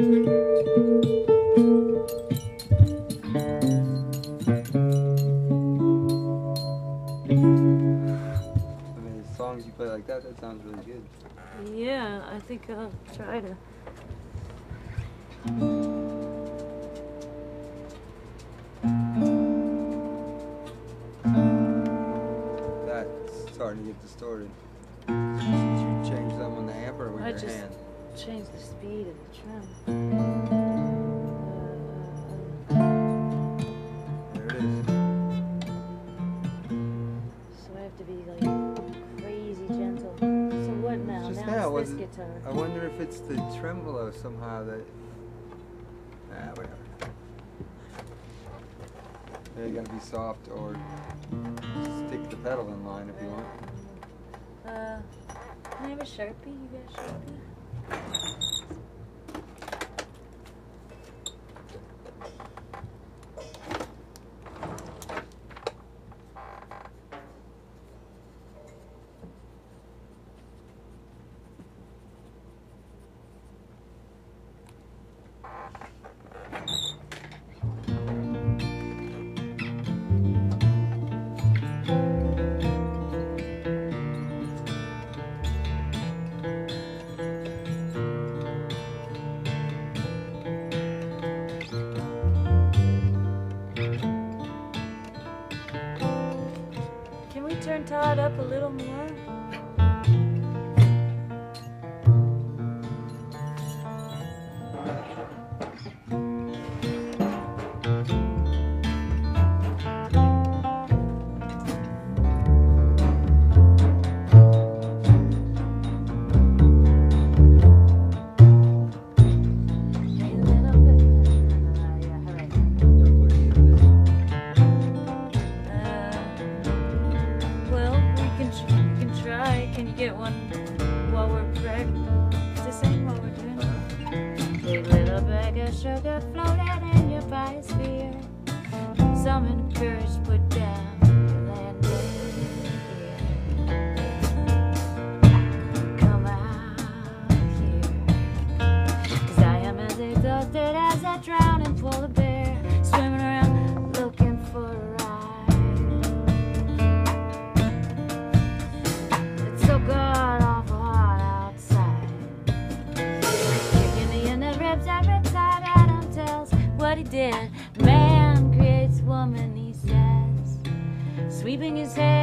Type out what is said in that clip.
I mean, songs you play like that, that sounds really good. Yeah, I think I'll try to. That's starting to get distorted. Did you change them on the amp or with I your just- hand? Change the speed of the trim. Uh, There it is. so I have to be like crazy gentle. So what now? Just now, now, it's this guitar. I wonder if it's the tremolo somehow that. Nah, whatever. Yeah, you gotta be soft or stick the pedal in line if you want. Uh, can I have a sharpie? You got a sharpie? Can we turn Todd up a little more? Can you get one while we're practicing while we're doing? Big little bag of sugar floated in your biosphere. Some courage put down. here. 'Cause I am as exhausted as a Man creates woman, he says. Sweeping his through